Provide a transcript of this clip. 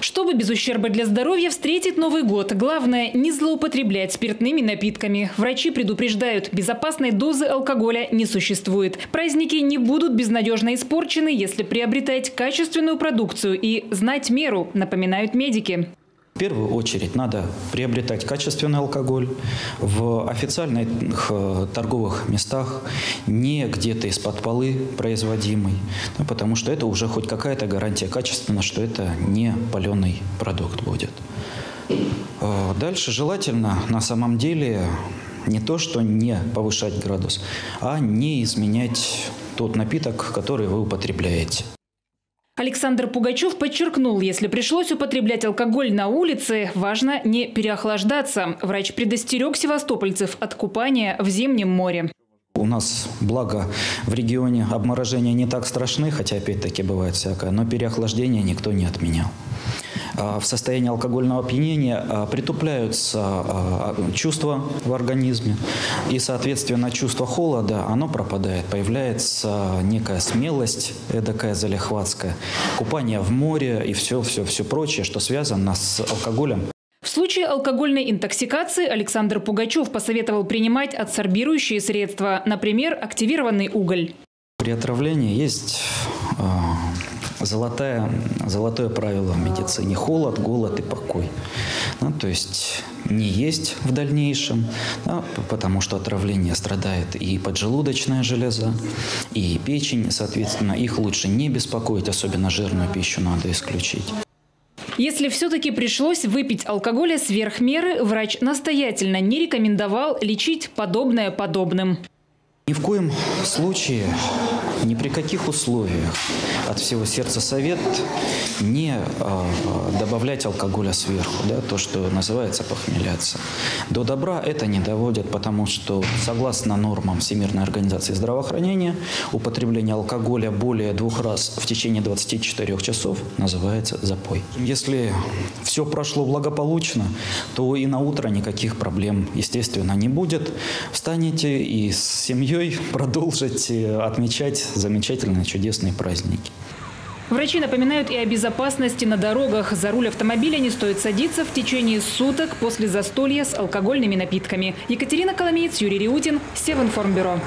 Чтобы без ущерба для здоровья встретить Новый год, главное не злоупотреблять спиртными напитками. Врачи предупреждают, безопасной дозы алкоголя не существует. Праздники не будут безнадежно испорчены, если приобретать качественную продукцию и знать меру, напоминают медики. В первую очередь надо приобретать качественный алкоголь в официальных э, торговых местах, не где-то из-под полы производимый, ну, потому что это уже хоть какая-то гарантия качественного, что это не паленый продукт будет. Э, дальше желательно на самом деле не то, что не повышать градус, а не изменять тот напиток, который вы употребляете. Александр Пугачев подчеркнул, если пришлось употреблять алкоголь на улице, важно не переохлаждаться. Врач предостерег севастопольцев от купания в зимнем море. У нас, благо, в регионе обморожения не так страшны, хотя опять-таки бывает всякое, но переохлаждение никто не отменял. А, в состоянии алкогольного опьянения а, притупляются а, чувства в организме, и, соответственно, чувство холода, оно пропадает. Появляется некая смелость, эдакая залихватская, купание в море и все-все-все прочее, что связано с алкоголем. Случае алкогольной интоксикации Александр Пугачев посоветовал принимать адсорбирующие средства, например, активированный уголь. При отравлении есть золотая, золотое правило в медицине – холод, голод и покой. Ну, то есть не есть в дальнейшем, да, потому что отравление страдает и поджелудочная железа, и печень, соответственно, их лучше не беспокоить, особенно жирную пищу надо исключить. Если все-таки пришлось выпить алкоголя сверх меры, врач настоятельно не рекомендовал лечить подобное подобным. Ни в коем случае, ни при каких условиях от всего сердца совет не э, добавлять алкоголя сверху, да, то, что называется похмеляться. До добра это не доводят, потому что согласно нормам Всемирной организации здравоохранения, употребление алкоголя более двух раз в течение 24 часов называется запой. Если все прошло благополучно, то и на утро никаких проблем, естественно, не будет. Встанете и с семьей семьей продолжить замечательные, чудесные праздники. Врачи напоминают и о безопасности на дорогах. За руль автомобиля не стоит садиться в течение суток после застолья с алкогольными напитками. Екатерина Коломеец, Юрий Реутин, Севинформбюро.